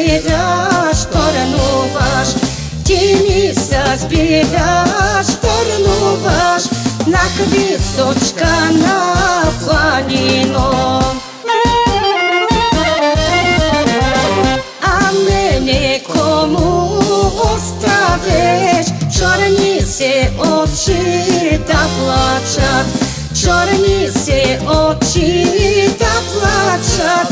разберешь, сторону ваш, тени разберешь, сторону ваш, на височка на планино. А ми кому оставиш, чорні се очи та плачат, чорні се очі та плачат.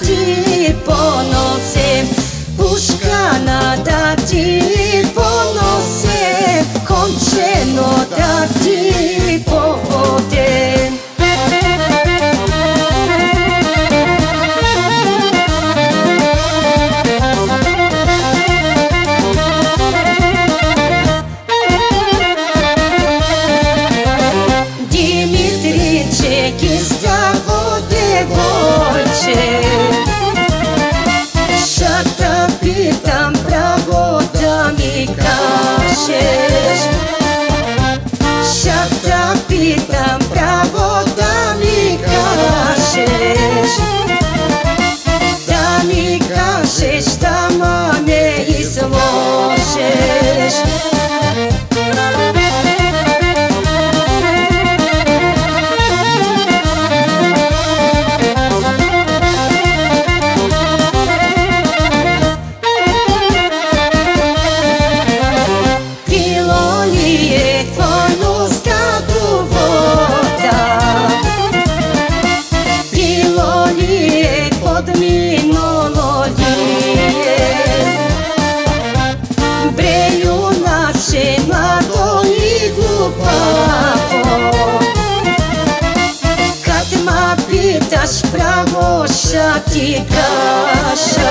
ти поноси, пушканата ти поноси, конченота ти поводи. Димитричек из того дева 那些。Kaşa ti kaşa